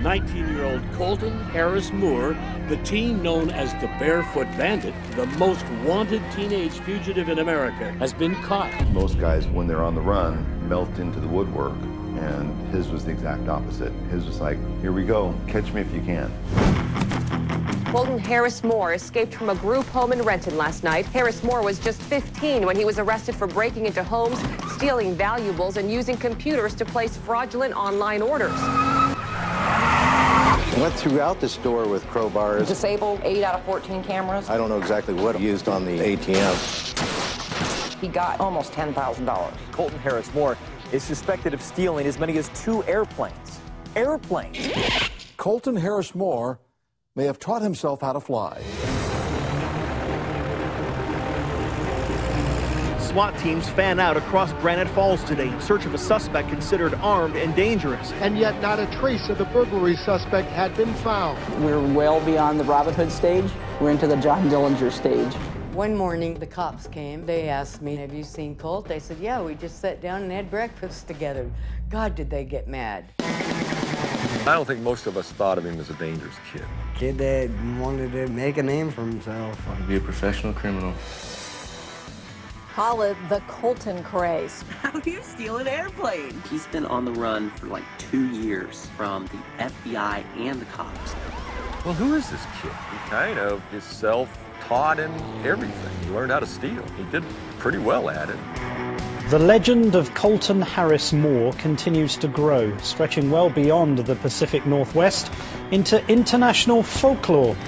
19-year-old Colton Harris Moore, the teen known as the Barefoot Bandit, the most wanted teenage fugitive in America, has been caught. Most guys, when they're on the run, melt into the woodwork, and his was the exact opposite. His was like, here we go, catch me if you can. Colton Harris Moore escaped from a group home in Renton last night. Harris Moore was just 15 when he was arrested for breaking into homes, stealing valuables, and using computers to place fraudulent online orders. Went throughout the store with crowbars. Disabled 8 out of 14 cameras. I don't know exactly what he used on the ATM. He got almost $10,000. Colton Harris Moore is suspected of stealing as many as two airplanes. Airplanes. Colton Harris Moore may have taught himself how to fly. SWAT teams fan out across Granite Falls today in search of a suspect considered armed and dangerous. And yet not a trace of the burglary suspect had been found. We're well beyond the Robin Hood stage. We're into the John Dillinger stage. One morning, the cops came. They asked me, have you seen Colt? I said, yeah, we just sat down and had breakfast together. God, did they get mad. I don't think most of us thought of him as a dangerous kid. Kid that wanted to make a name for himself. Wanted to be a professional criminal. Call it the Colton craze. How do you steal an airplane? He's been on the run for like two years from the FBI and the cops. Well, who is this kid? He kind of is self-taught in everything. He learned how to steal. He did pretty well at it. The legend of Colton Harris Moore continues to grow, stretching well beyond the Pacific Northwest into international folklore.